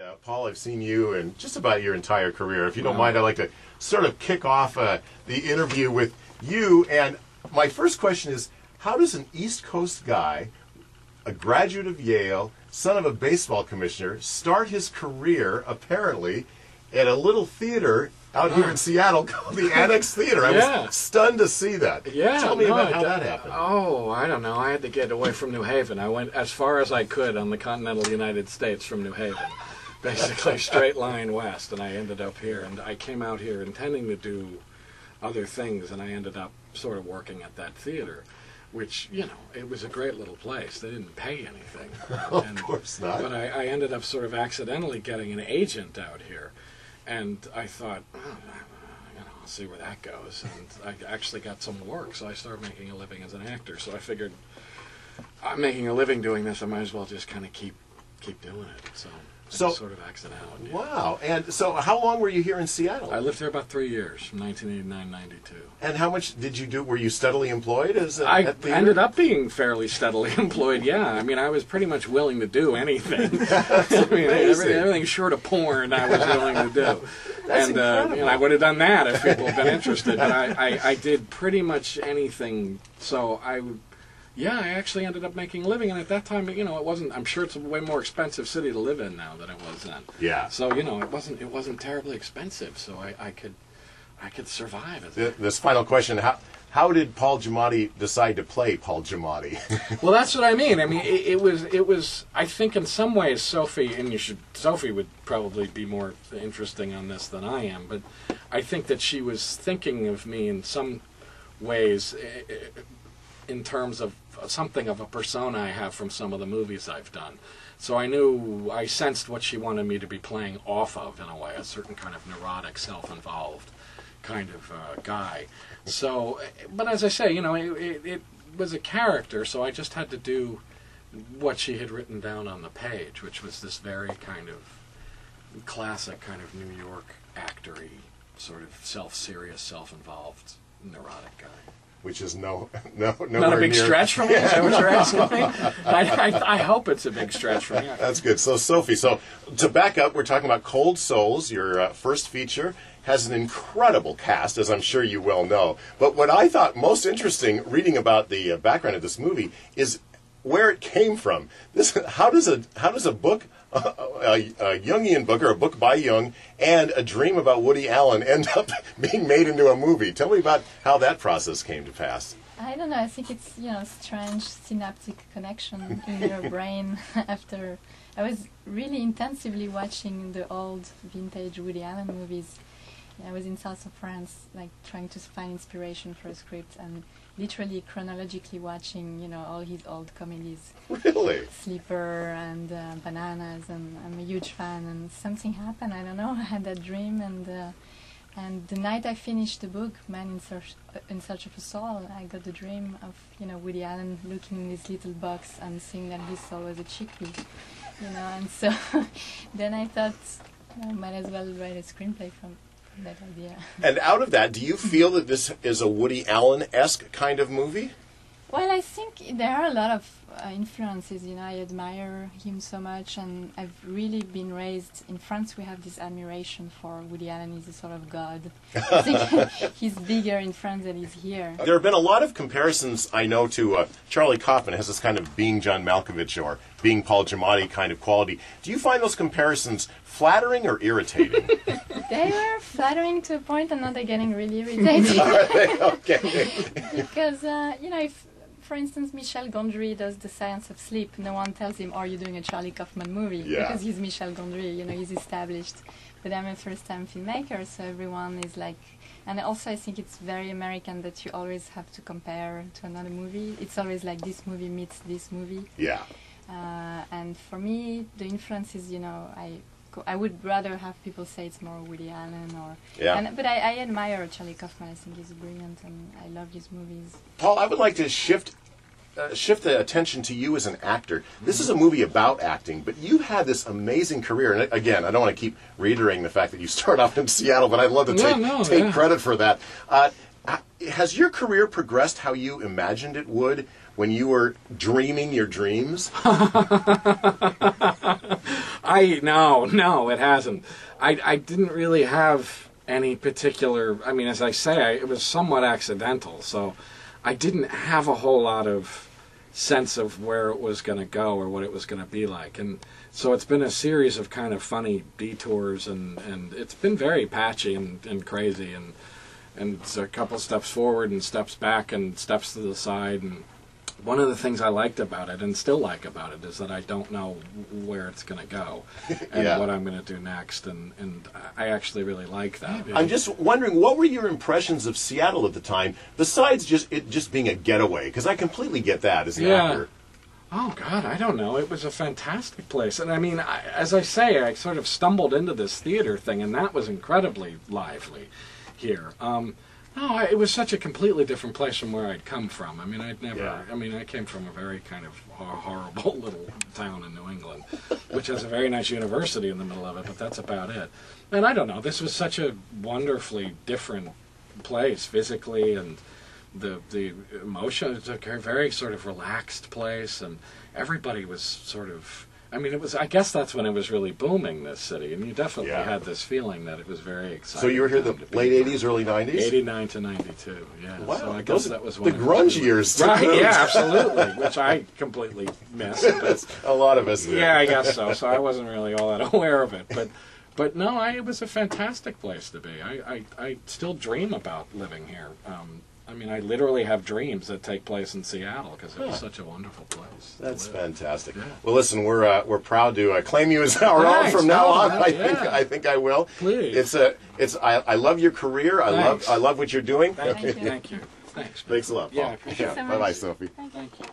uh, Paul, I've seen you in just about your entire career. If you don't mind, I'd like to sort of kick off uh, the interview with you. And my first question is how does an East Coast guy, a graduate of Yale, son of a baseball commissioner, start his career apparently at a little theater out here in Seattle called the Annex Theater? I Yeah. was stunned to see that. Yeah. Tell me no, about how that happened. Oh, I don't know. I had to get away from New Haven. I went as far as I could on the continental United States from New Haven. Basically, straight line west, and I ended up here. And I came out here intending to do other things, and I ended up sort of working at that theater, which, you know, it was a great little place. They didn't pay anything. Of And- course not. But I, I ended up sort of accidentally getting an agent out here, and I thought, oh, you know, I'll see where that goes. And I actually got some work, so I started making a living as an actor. So I figured, I'm making a living doing this. I might as well just kind of keep keep doing it. So, So- sort of accidental. yeah. Wow. And so, how long were you here in Seattle? I lived here about three years, from 1989 92. And how much did you do? Were you steadily employed as a, I ended up being fairly steadily employed. Yeah, I mean, I was pretty much willing to do anything. I mean, everything, everything short of porn, I was willing to do. That's and uh, you know, I would have done that if people had been interested. But I, I, I did pretty much anything. So I, would- yeah, I actually ended up making a living. And at that time, you know, it wasn't. I'm sure it's a way more expensive city to live in now than it was then. Yeah. So you know, it wasn't. It wasn't terribly expensive. So I, I could, I could survive. As a This final question: How how did Paul Giamatti decide to play Paul Giamatti? Well, that's what I mean. I mean, it, it was, it was. I think in some ways, Sophie, and you should. Sophie would probably be more interesting on this than I am, but I think that she was thinking of me in some ways, eh, eh, in terms of something of a persona I have from some of the movies I've done. So I knew, I sensed what she wanted me to be playing off of in a way, a certain kind of neurotic, self-involved kind of uh, guy. So, but as I say, you know, it, it, it was a character, so I just had to do what she had written down on the page, which was this very kind of classic kind of New York actory, sort of self-serious, self-involved, neurotic guy. Which is no no no. Not a big stretch for me. Is that what you're asking me? I, I, I hope it's a big stretch for me. That's good. So Sophie, so to back up, we're talking about Cold Souls, your uh, first feature. Has an incredible cast, as I'm sure you well know. But what I thought most interesting, reading about the uh, background of this movie, is where it came from. This, how does a how does a book, a, a Jungian book or a book by Jung, and a dream about Woody Allen end up being made into a movie? Tell me about how that process came to pass. I don't know. I think it's you know strange synaptic connection in your brain after I was really intensively watching the old vintage Woody Allen movies. I was in south of France, like trying to find inspiration for a script, and literally chronologically watching you know all his old comedies, Really? Sleeper and uh, Bananas, and I'm a huge fan. And something happened. I don't know. I had that dream, and uh, and the night I finished the book, Man in Search, uh, in Search of a Soul, I got the dream of you know Woody Allen looking in this little box and seeing that his soul was a chickpea, you know. And so then I thought, I might as well write a screenplay from that idea. And out of that, do you feel that this is a Woody Allen esque kind of movie? Well, I think there are a lot of uh, influences. You know, I admire him so much, and I've really been raised in France. We have this admiration for Woody Allen. He's a sort of god. I think he's bigger in France than he's here. There have been a lot of comparisons, I know, to uh, Charlie Kaufman has this kind of being John Malkovich or being Paul Giamatti kind of quality. Do you find those comparisons flattering or irritating? They were flattering to a point, and now they're getting really irritating. Are they? Okay. because uh, you know, if for instance Michel Gondry does the Science of Sleep, no one tells him, "Are you doing a Charlie Kaufman movie?" Yeah. Because he's Michel Gondry, you know, he's established. But I'm a first-time filmmaker, so everyone is like. And also, I think it's very American that you always have to compare to another movie. It's always like this movie meets this movie. Yeah. Uh, and for me, the influence is, you know, I I would rather have people say it's more Woody Allen or. Yeah. And, but I, I admire Charlie Kaufman. I think he's brilliant, and I love his movies. Paul, I would like to shift uh, shift the attention to you as an actor. This is a movie about acting, but you've had this amazing career. And again, I don't want to keep reiterating the fact that you start off in Seattle, but I'd love to No, take, no, take yeah. credit for that. Uh, h- Uh, has your career progressed how you imagined it would? when you were dreaming your dreams? I no, no, it hasn't. I I didn't really have any particular. I mean, as I say, I, it was somewhat accidental. So I didn't have a whole lot of sense of where it was going to go or what it was going to be like, and so it's been a series of kind of funny detours, and and it's been very patchy and, and crazy, and and it's a couple steps forward and steps back and steps to the side and one of the things I liked about it and still like about it is that I don't know where it's going to go and Yeah. what I'm going to do next, and and I actually really like that. I'm just wondering, what were your impressions of Seattle at the time, besides just it just being a getaway? Because I completely get that as an Yeah. actor. Oh God, I don't know. It was a fantastic place, and I mean, I, as I say, I sort of stumbled into this theater thing, and that was incredibly lively here. Um, no, I, it was such a completely different place from where I'd come from. I mean, I'd never. Yeah. I mean, I came from a very kind of hor- horrible little town in New England, which has a very nice university in the middle of it, but that's about it. And I don't know. This was such a wonderfully different place physically and the the emotion it's a very sort of relaxed place and everybody was sort of I mean it was I guess that's when it was really booming this city and you definitely Yeah. had this feeling that it was very exciting. So you were here the time to be late '80s, early '90s. 89 to 92 yeah Wow, so I guess that was the grunge years right yeah absolutely which I completely missed but a lot of us. did. yeah, I guess so. So I wasn't really all that aware of it, but but no, I, it was a fantastic place to be. I, I, I still dream about living here. Um, I mean, I literally have dreams that take place in Seattle because it's was such a wonderful place. to That's live. fantastic. Yeah. Well, listen, we're uh, we're proud to uh, claim you as our own Thanks. from now Oh, on. yeah, I think. I think I will. Please. It's a it's I, I love your career. I love Thanks. I love what you're doing. Thank you. Thank you. Thank you. Thanks. man. Thanks a lot. Yeah, I Paul. appreciate it. so Bye bye. Sophie. Thank you. Thank you.